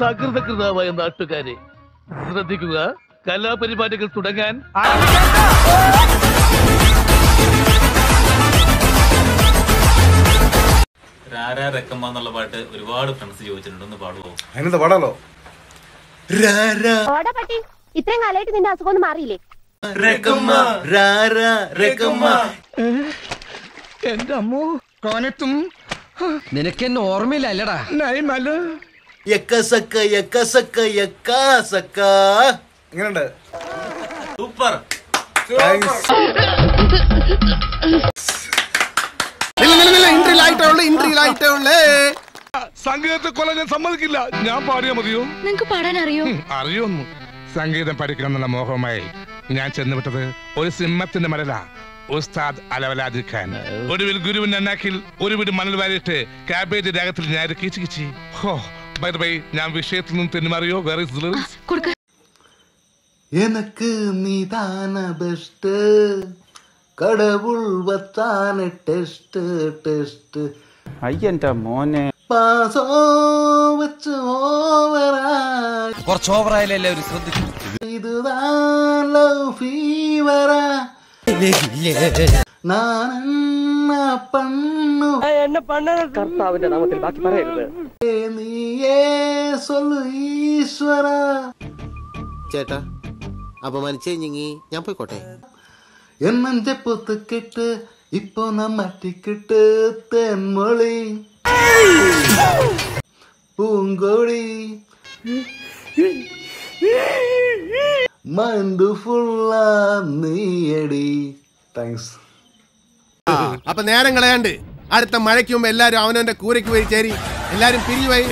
സകൃതകൃതാവായ നാട്ടുകാരെ ശ്രദ്ധിക്കുക കലാപരിപാടികൾ തുടങ്ങാൻ രാരാ രക്കമ്മ എന്നുള്ള പാട്ട് ഒരുപാട് ഫ്രണ്ട്സ് ചോദിച്ചിട്ടുണ്ട്. ഒന്ന് പാടുവോ? അതിനെന്താ പാടാലോ? ഓടാ പട്ടി. ഇത്രയും കാലമായിട്ട് നിന്റെ അസുഖം ഒന്നും മാറിയില്ലേ? രക്കമ്മ രാരാ രക്കമ്മ. എന്റെ അമ്മോ. കോനത്തും. നിനക്കെന്നെ ഓർമ്മയില്ല അല്ലടാ. നൈമൽ. യക്കസക്ക യക്കസക്ക യക്കാസക്ക എങ്ങനെയുണ്ട് സൂപ്പർ. സംഗീതത്തെ കൊല്ലാൻ ഞാൻ സമ്മതിക്കില്ല. ഞാൻ പാടിയാ മതിയോ? നിങ്ങക്ക് പാടാൻ അറിയോ? അറിയൊന്നു. സംഗീതം പഠിക്കണം എന്നുള്ള മോഹമായി ഞാൻ ചെന്നുവിട്ടത് ഒരു സിംഹത്തിന്റെ മലല ഉസ്താദ് അലവലാദി ഖാൻ. ഒടുവിൽ ഗുരുവിൻ അണ്ണാക്കിൽ ഒരു വീട് മണൽ വാരിയിട്ട് കാബേജ് രാഗത്തിൽ ഞാൻ കീച്ചു കിച്ചി. ഹോ ബൈ ബൈ ഞാൻ വിഷയത്തിൽ നിന്ന് തെന്നിമാറിയോ? വേറെ എനക്ക് നീ താന ബെസ്റ്റ് കടവുൾ വത്താന ടെസ്റ്റ് ടെസ്റ്റ് അയ്യന്റെ മോനെ. പാസോ വെച്ച് ഓവറായി കുറച്ച് ഓവറായാലും എല്ലാവരും ശ്രദ്ധിക്കും. ഇതുതാ ലവ് ഫീവറാ നാനൻ പണ്ണു എന്നെ പണ്ണ കർത്താവിന്റെ നാമത്തിൽ ബാക്കി പറയരുത്. നീയേ സൊല്ലു ഈശ്വര. ചേട്ടാ അപമാനിച്ചേ ഞങ്ങി. ഞാൻ പോയിക്കോട്ടെ. എന്നെ പൊത്തുക്കിട്ട് ഇപ്പൊ നമ്മറ്റിക്കിട്ട് തെന്മൊളി പൂങ്കോളി മന്ദു ഫുള്ള നീയടി. താങ്ക്സ് അപ്പൊ നേരം കളയാണ്ട് അടുത്ത മഴയ്ക്ക് മുമ്പ് എല്ലാരും അവനവന്റെ കൂരയ്ക്ക് പോയി ചേരി. എല്ലാരും പിരിഞ്ഞു പോയി.